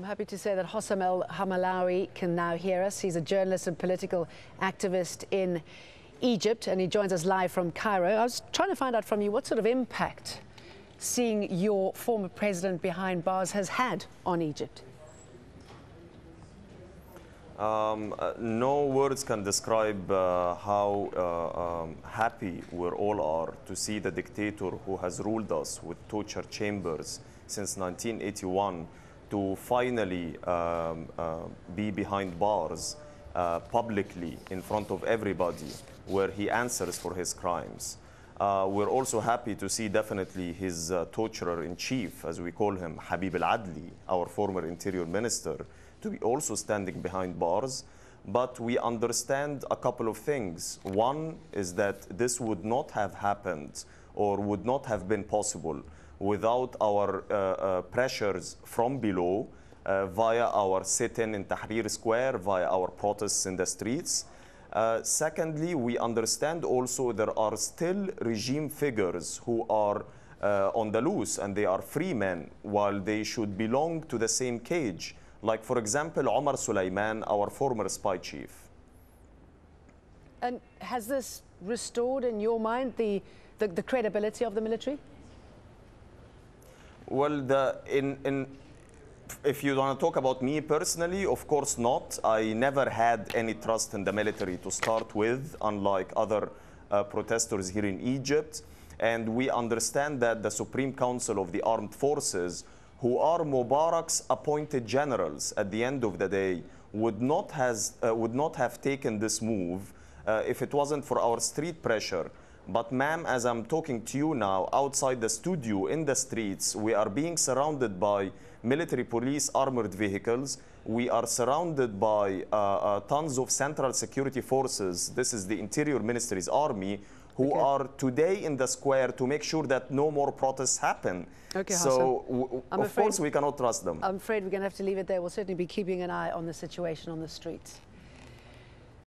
I'm happy to say that Hossam El Hamalawy can now hear us. He's a journalist and political activist in Egypt, and he joins us live from Cairo. I was trying to find out from you what sort of impact seeing your former president behind bars has had on Egypt. Um, uh, no words can describe uh, how uh, um, happy we all are to see the dictator who has ruled us with torture chambers since 1981 to finally um, uh, be behind bars uh, publicly in front of everybody where he answers for his crimes. Uh, we're also happy to see definitely his uh, torturer in chief, as we call him, Habib al Adli, our former interior minister, to be also standing behind bars. But we understand a couple of things. One is that this would not have happened or would not have been possible without our uh, uh, pressures from below uh, via our sit-in in Tahrir Square, via our protests in the streets. Secondly, we understand also there are still regime figures who are uh, on the loose and they are free men while they should belong to the same cage. Like, for example, Omar Suleiman, our former spy chief. And has this restored, in your mind, the, the, the credibility of the military? Well, the, in, in, if you want to talk about me personally, of course not. I never had any trust in the military to start with, unlike other uh, protesters here in Egypt. And we understand that the Supreme Council of the Armed Forces, who are Mubarak's appointed generals at the end of the day, would not, has, uh, would not have taken this move uh, if it wasn't for our street pressure. But ma'am, as I'm talking to you now, outside the studio, in the streets, we are being surrounded by military police armored vehicles. We are surrounded by uh, uh, tons of central security forces. This is the Interior Ministry's army, who Okay. are today in the square to make sure that no more protests happen. Okay, so, Hassan. w- I'm of afraid- course, we cannot trust them. I'm afraid we're going to have to leave it there. We'll certainly be keeping an eye on the situation on the streets.